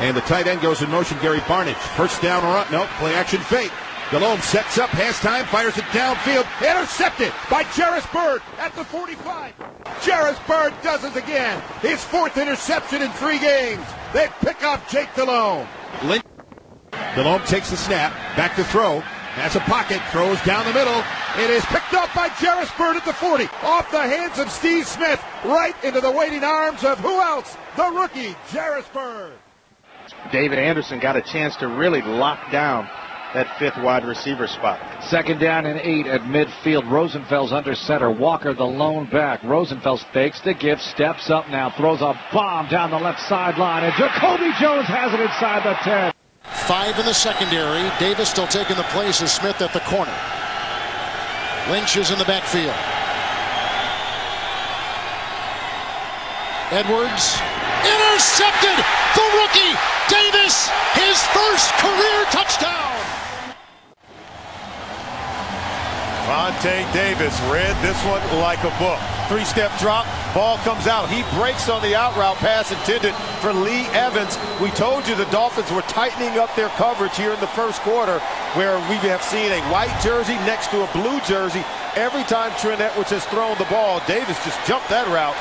And the tight end goes in motion, Gary Barnidge. First down or up. No, play action fake. Delhomme sets up, has time, fires it downfield. Intercepted by Jairus Byrd at the 45. Jairus Byrd does it again. His fourth interception in three games. They pick off Jake Delhomme. Lynch. Delhomme takes the snap, back to throw. Has a pocket, throws down the middle. It is picked up by Jairus Byrd at the 40. Off the hands of Steve Smith, right into the waiting arms of who else? The rookie, Jairus Byrd. David Anderson got a chance to really lock down that fifth wide receiver spot. Second down and eight at midfield. Rosenfels under center. Walker the lone back. Rosenfels fakes the gift, steps up now, throws a bomb down the left sideline, and Jacoby Jones has it inside the 10. Five in the secondary. Davis still taking the place of Smith at the corner. Lynch is in the backfield. Edwards intercepted the rookie Davis, his first career touchdown. Vontae Davis read this one like a book. Three-step drop, ball comes out. He breaks on the out route pass intended for Lee Evans. We told you the Dolphins were tightening up their coverage here in the first quarter where we have seen a white jersey next to a blue jersey. Every time Trent Edwards has thrown the ball, Davis just jumped that route